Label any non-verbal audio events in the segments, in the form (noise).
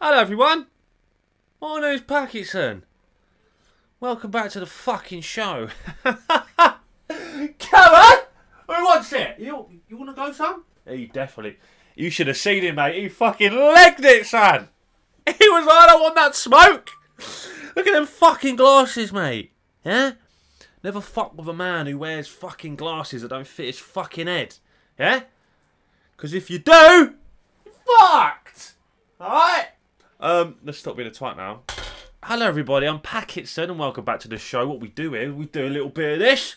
Hello everyone, my name's Packetson. Welcome back to the fucking show. (laughs) Come on! Who wants it? You, you want to go, son? He definitely. You should have seen him, mate. He fucking legged it, son. (laughs) He was like, I don't want that smoke. Look at them fucking glasses, mate. Yeah? Never fuck with a man who wears fucking glasses that don't fit his fucking head. Yeah? Because if you do, Um, let's stop being a twat now. Hello, everybody. I'm Packetson, and welcome back to the show. What we do here, we do a little bit of this,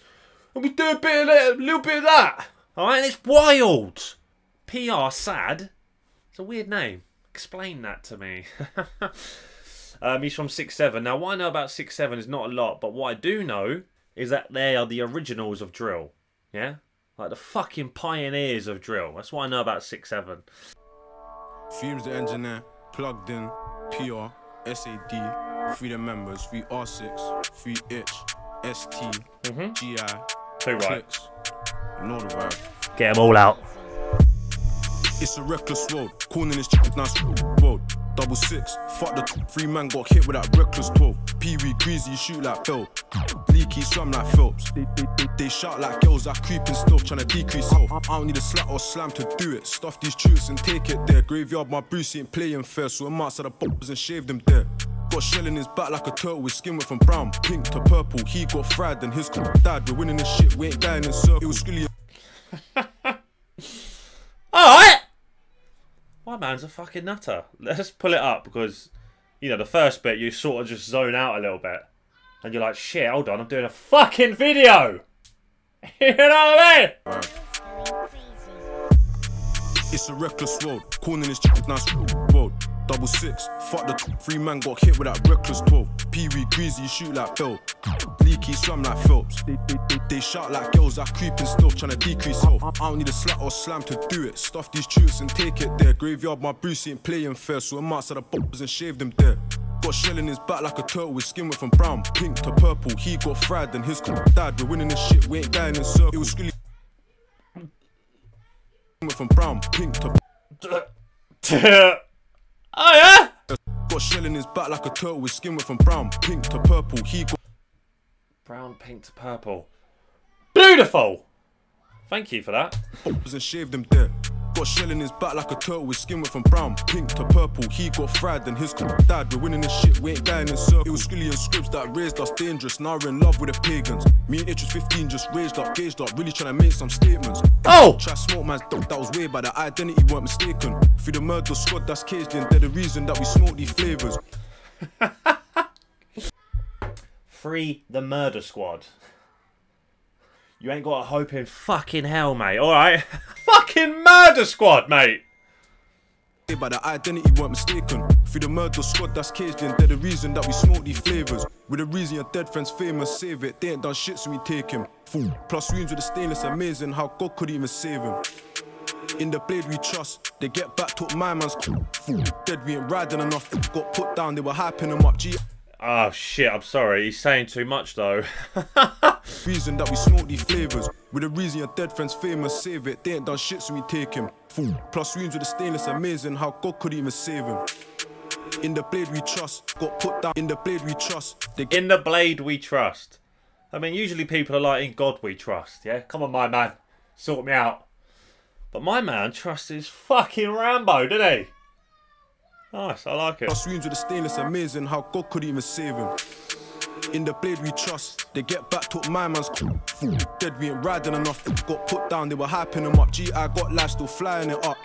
and we do a bit of that, a little bit of that. All right, and it's wild. PR sad. It's a weird name. Explain that to me. (laughs) um, he's from Six Seven. Now, what I know about Six Seven is not a lot, but what I do know is that they are the originals of drill. Yeah, like the fucking pioneers of drill. That's what I know about Six Seven. Fumez the engineer, plugged in, PR, SAD, three the members, three R6, three itch, ST, Mhm. GI, Too right. clicks. Know the vibe. Get them all out. It's a reckless world, corner this chick nice road. Double six, fuck the three man got hit with that reckless 12. Pee wee greasy, shoot like Bale. Leaky, swim like Phelps. They, shout like girls, I creep and stealth, tryna decrease health. I don't need a slap or slam to do it. Stuff these truths and take it there. Graveyard, my Bruce ain't playing fair, so I'm outside the bombs and shave them there. Got shell in his back like a turtle, his skin went from brown, pink to purple. He got fried and his dad. We're winning this shit, we ain't dying in circle. It was skilly My man's a fucking nutter. Let's pull it up because, you know, the first bit you sort of just zone out a little bit. And you're like, shit, hold on, I'm doing a fucking video! (laughs) you know what I mean? It's a reckless world. Corner this nice road. Double six. Fuck the three man got hit with that reckless 12. Pee wee greasy, shoot like Bale. Leaky, swim like Phelps. They, they, they, they shout like girls, I creep and stealth, tryna decrease health. I don't need a slap or slam to do it. Stuff these truths and take it there. Graveyard, my Bruce ain't playing fair, so I'm outside the bombs and shave them there. Got shell in his back like a turtle, his skin went from brown, pink to purple. He got fried and his dad. We're winning this shit, we ain't dying in circle. It was really (laughs) went from brown, pink to (laughs) (laughs) oh yeah? Got shell in his back like a turtle, his skin went from brown, pink to purple. He got Brown, pink to purple. Beautiful! Thank you for that. bombs and shaved him there. Got shell in his back like a turtle, his skin went from brown, pink to purple. He got fried and his dad. We're winning this shit, we ain't dying in circle. It was Skilly and Scripps that raised us dangerous. Now we're in love with the pagans. Me and Itch was 15, just raised up, gauged up, really trying to make some statements. Oh! Try smoke man's dope, that was way by the identity weren't mistaken. Through the murder squad that's caged in, they're the reason that we smoke these flavors. (laughs) Free the murder squad. You ain't got a hope in fucking hell, mate, alright? (laughs) fucking murder squad, mate! By the identity weren't mistaken. Through the murder squad that's caged in, they're the reason that we smoke these flavors. We're the reason your dead friends famous, save it. They ain't done shit, so we take him. Fool. Plus wounds with the stainless, amazing how God could even save him. In the blade we trust, they get back, took my man's fool. Dead, we ain't riding enough. Got put down, they were hyping him up. G Oh shit, I'm sorry, he's saying too much though. (laughs) reason that we smoke these flavors. We're the reason your dead friends famous, save it. They ain't done shit, so we take him. Fool. Plus wounds with the stainless, amazing how God could even save him. In the blade we trust, got put down. In the blade we trust, they in the blade we trust. I mean, usually people are like, in God we trust, yeah? Come on, my man, sort me out. But my man trusts his fucking Rambo, didn't he? Nice, I like it. plus wounds with the stainless, amazing how God could even save him. In the blade we trust, they get back, took my man's. Dead, we ain't riding enough. Got put down, they were hyping him up. G, I got life, still flying it up.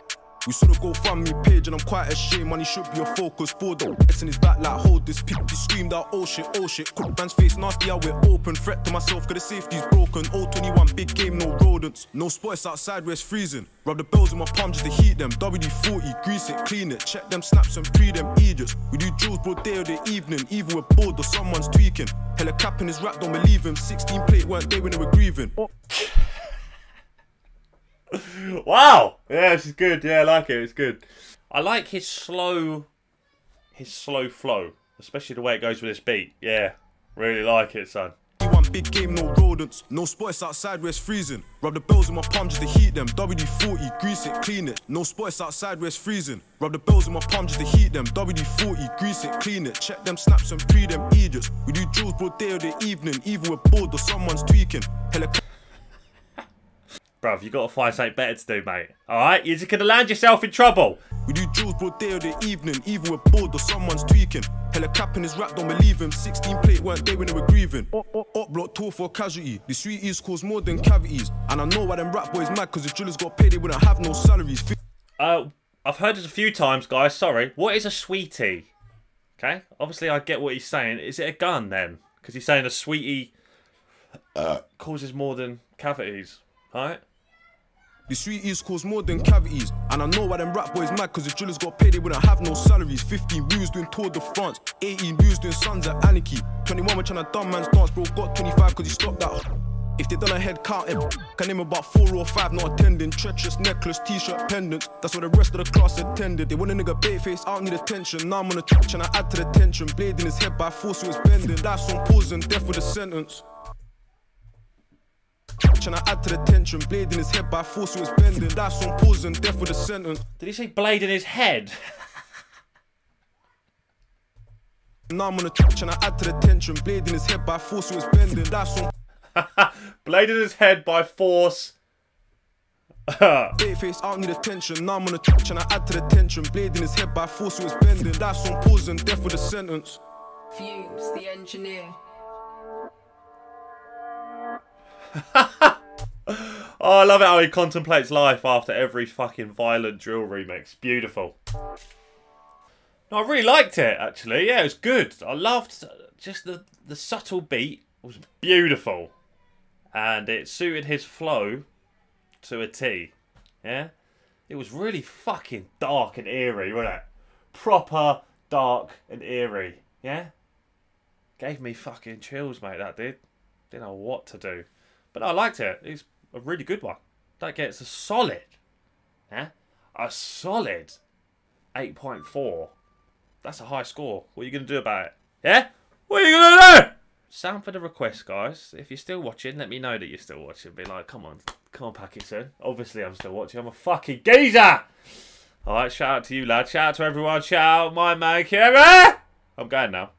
We saw the GoFundMe page and I'm quite ashamed. Money should be a focus. For the X (laughs) in his back, like hold this pick. He screamed out, oh shit, oh shit. Cook man's face nasty, out we're open. Threat to myself, cause the safety's broken. 021, big game, no rodents. No spots outside where it's freezing. Rub the bells in my palm just to heat them. WD 40, grease it, clean it. Check them snaps and pre them Egypts. We do drills broad day or the evening. Either we're bored or someone's tweaking. Hella cap in his rap, don't believe him. 16 plate weren't they when they were grieving. Oh. (laughs) Wow! Yeah, this is good. Yeah, I like it. It's good. I like his slow, his slow flow, especially the way it goes with this beat. Yeah, really like it, son. One big game, no rodents. No spots outside where it's freezing. Rub the bells in my palm just to heat them. WD 40, grease it, clean it. No spots outside where it's freezing. Rub the bells in my palm just to heat them. WD 40, grease it, clean it. Check them snaps and pre them idiots. We do drills broad day or the evening. Either we're bored or someone's tweaking. Helic- Bruv, you got to find something better to do, mate. Alright? You're just going to land yourself in trouble. We do drills broad day or the evening. Either we're bored or someone's tweaking. Hella capping his rap, don't believe him. 16 plate weren't they when they were grieving. Up block tour for casualty. The sweeties cause more than cavities. And I know why them rap boys mad, cause if drillers got paid, they wouldn't have no salaries. Uh, I've heard this a few times, guys. Sorry. What is a sweetie? Okay. Obviously, I get what he's saying. Is it a gun then? Because he's saying a sweetie uh, causes more than cavities, right? The sweeties cause more than cavities. And I know why them rap boys mad, cause if drillers got paid, they wouldn't have no salaries. 15 views doing Tour de France, 18 views doing Sons at Anarchy. 21 we're trying to dumb man's dance, bro. Got 25 cause he stopped that. If they done a head count, eh, can name about four or five not attending. Treacherous necklace, t-shirt, pendants. That's what the rest of the class attended. They want a nigga bait face, I don't need attention. Now I'm on a touch and I add to the tension. Blade in his head by force, so it's bending. Life's on pause and death with a sentence. Trying to add to the tension, blade in his head by force, so it's bending. Life's on pause and death with a sentence. Did he say blade in his head? (laughs) Now I'm on a touch trying to add to the tension, (laughs) blade in his head by force, (laughs) so it's bending. Life's on blade in his head by force. Bait face, I don't need attention. Now I'm on a touch trying to add to the tension, blade in his head by force, so it's bending. Life's on pause and death with a sentence. Fumez, the engineer. Oh, I love it how he contemplates life after every fucking violent drill remix. Beautiful. No, I really liked it, actually. Yeah, it was good. I loved just the, the subtle beat. It was beautiful. And it suited his flow to a T. Yeah? It was really fucking dark and eerie, wasn't it? Proper dark and eerie. Yeah? Gave me fucking chills, mate, that did. Didn't know what to do. But I liked it. It's a really good one. That gets a solid, yeah, a solid 8.4. That's a high score. What are you going to do about it? Yeah? What are you going to do? Sound for the request, guys. If you're still watching, let me know that you're still watching. Be like, come on, come on, Packington. Obviously, I'm still watching. I'm a fucking geezer. All right, shout out to you, lad. Shout out to everyone. Shout out my man, Kieran. I'm going now.